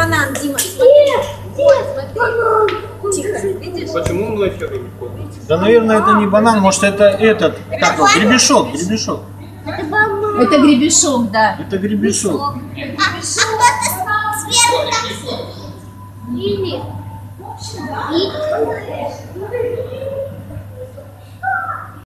банан, Дима. Смотри. Вот, смотри. Тихо, видишь? Почему младший рыбку? Да, наверное, это не банан, может, это этот, как его, гребешок, гребешок. Это банан. Это гребешок, да. Это гребешок. А, а кто-то сверху там... сидит. Или... И...